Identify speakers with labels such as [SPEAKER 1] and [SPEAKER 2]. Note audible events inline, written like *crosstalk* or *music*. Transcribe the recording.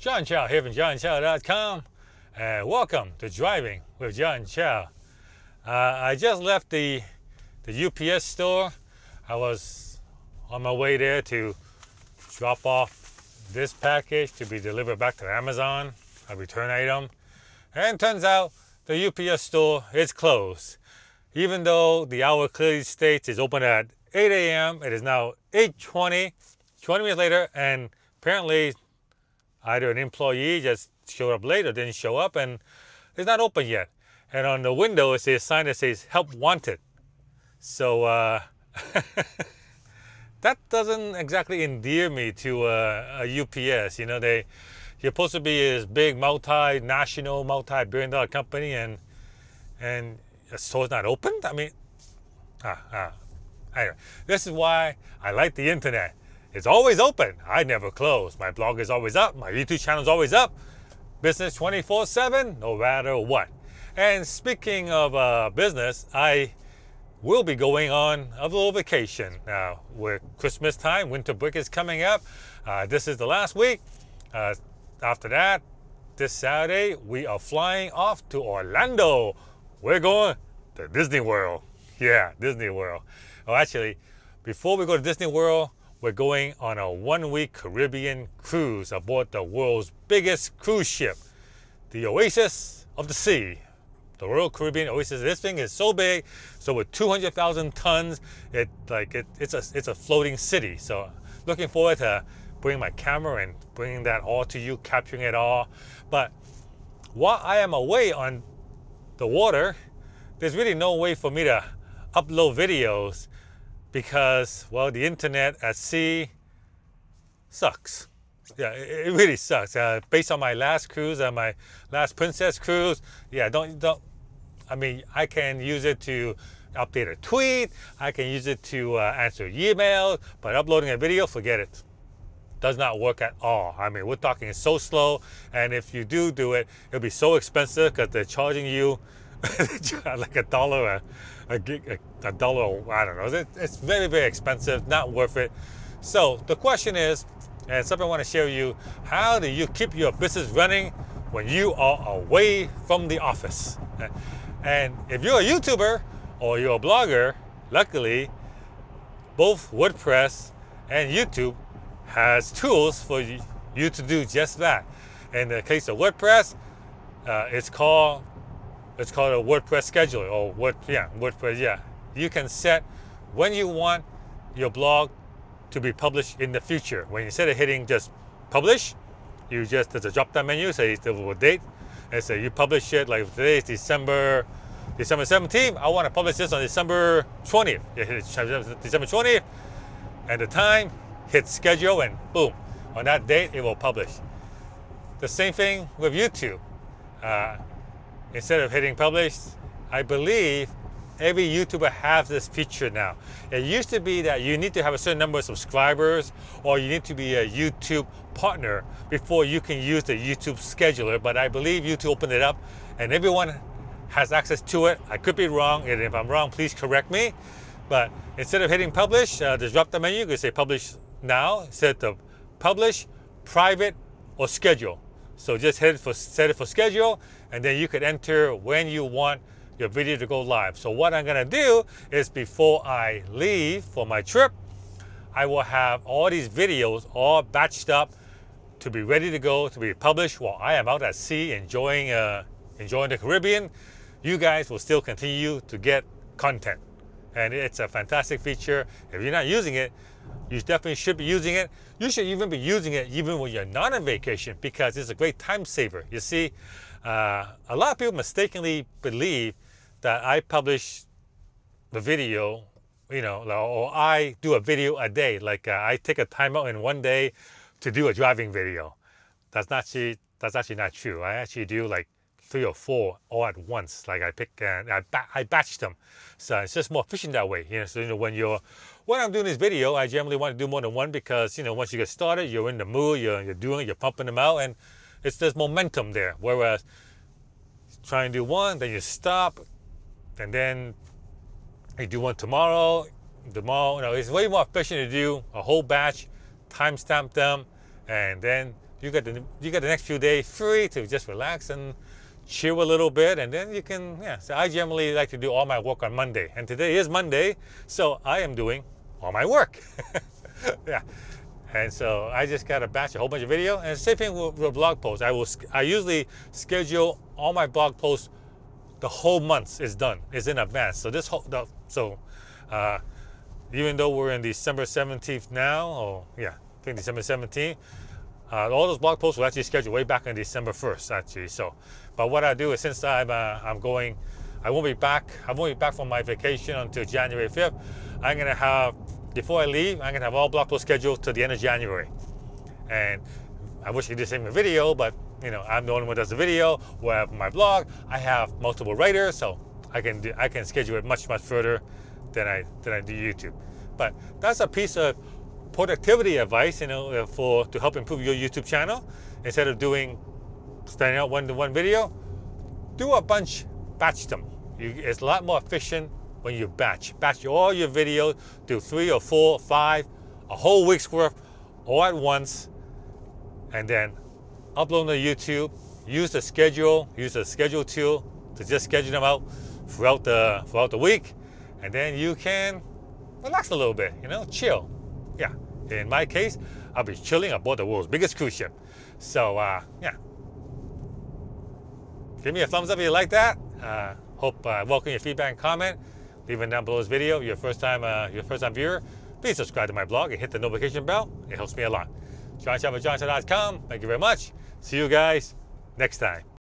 [SPEAKER 1] John Chow here from johnchow.com welcome to Driving with John Chow. Uh, I just left the, the UPS store. I was on my way there to drop off this package to be delivered back to Amazon, a return item. And turns out the UPS store is closed. Even though the hour clearly states it's open at 8 a.m., it is now 8.20, 20 minutes later, and apparently either an employee just showed up late or didn't show up and it's not open yet. And on the window, it says a sign that says help wanted. So uh, *laughs* that doesn't exactly endear me to uh, a UPS. You know, they you're supposed to be this big multinational, multi-billion dollar company and and the store's not open? I mean, ah, ah. Anyway, this is why I like the internet. It's always open. I never close. My blog is always up. My YouTube channel is always up. Business 24 7, no matter what. And speaking of uh, business, I will be going on a little vacation now. With Christmas time, winter break is coming up. Uh, this is the last week. Uh, after that, this Saturday, we are flying off to Orlando. We're going to Disney World. Yeah, Disney World. Oh, actually, before we go to Disney World, we're going on a one week Caribbean cruise aboard the world's biggest cruise ship, the Oasis of the Sea. The Royal Caribbean Oasis. This thing is so big, so with 200,000 tons, it like it, it's a it's a floating city. So looking forward to bringing my camera and bringing that all to you, capturing it all. But while I am away on the water, there's really no way for me to upload videos because, well, the internet at sea sucks. Yeah, it, it really sucks. Uh, based on my last cruise, uh, my last Princess cruise, yeah, don't don't. I mean, I can use it to update a tweet. I can use it to uh, answer emails, but uploading a video, forget it. Does not work at all. I mean, we're talking so slow, and if you do do it, it'll be so expensive because they're charging you *laughs* like a dollar a, a, gig, a, a dollar, I don't know. It, it's very, very expensive, not worth it. So the question is, and something I want to share with you, how do you keep your business running when you are away from the office? And if you're a YouTuber or you're a blogger, luckily, both WordPress and YouTube has tools for you to do just that. In the case of WordPress, uh, it's called it's called a WordPress scheduler or Word, yeah, WordPress, yeah. You can set when you want your blog to be published in the future. When instead of hitting just publish, you just, there's a drop down menu, say the date, and say you publish it, like today is December, December 17th, I want to publish this on December 20th. December 20th, and the time, hit schedule, and boom, on that date, it will publish. The same thing with YouTube. Uh, instead of hitting publish, I believe every YouTuber has this feature now. It used to be that you need to have a certain number of subscribers or you need to be a YouTube partner before you can use the YouTube scheduler, but I believe YouTube opened it up and everyone has access to it. I could be wrong, and if I'm wrong, please correct me. But instead of hitting publish, uh, just drop the menu, you can say publish now, set to publish, private, or schedule. So just hit it for, set it for schedule, and then you could enter when you want your video to go live. So what I'm gonna do is before I leave for my trip, I will have all these videos all batched up to be ready to go, to be published while I am out at sea enjoying, uh, enjoying the Caribbean. You guys will still continue to get content. And it's a fantastic feature. If you're not using it, you definitely should be using it. You should even be using it even when you're not on vacation because it's a great time saver. You see, uh, a lot of people mistakenly believe that I publish the video, you know, or I do a video a day. Like uh, I take a time out in one day to do a driving video. That's not actually that's actually not true. I actually do like three or four all at once. Like I pick and I, ba I batch them. So it's just more efficient that way. You know, so you know when you're when I'm doing this video, I generally want to do more than one because you know once you get started, you're in the mood, you're, you're doing it, you're pumping them out, and it's there's momentum there. Whereas try and do one, then you stop, and then you do one tomorrow, tomorrow. You know, it's way more efficient to do a whole batch, timestamp them, and then you get the you get the next few days free to just relax and chill a little bit, and then you can yeah. So I generally like to do all my work on Monday, and today is Monday, so I am doing all my work. *laughs* yeah. And so I just got a batch a whole bunch of video. And same thing with, with blog posts. I will I usually schedule all my blog posts the whole month is done. It's in advance. So this whole the, so uh, even though we're in December 17th now, or yeah, I think December 17th, uh, all those blog posts were actually scheduled way back on December 1st, actually. So, but what I do is since I'm uh, I'm going, I won't be back. I won't be back from my vacation until January 5th. I'm gonna have before I leave, I'm gonna have all blog posts scheduled to the end of January. And I wish I could do the same video, but you know, I'm the only one that does the video. Where my blog, I have multiple writers, so I can do, I can schedule it much much further than I than I do YouTube. But that's a piece of productivity advice, you know, uh, for to help improve your YouTube channel. Instead of doing standing out one to one video, do a bunch, batch them. You, it's a lot more efficient when you batch. Batch all your videos, do three or four, five, a whole week's worth all at once, and then upload to YouTube. Use the schedule, use the schedule tool to just schedule them out throughout the throughout the week, and then you can relax a little bit, you know, chill. Yeah, in my case, I'll be chilling aboard the world's biggest cruise ship. So uh, yeah, give me a thumbs up if you like that. Uh, hope uh, welcome your feedback and comment. Leave it down below this video. Your first time, uh, your first time viewer, please subscribe to my blog and hit the notification bell. It helps me a lot. John Chow at johnchow.com. Thank you very much. See you guys next time.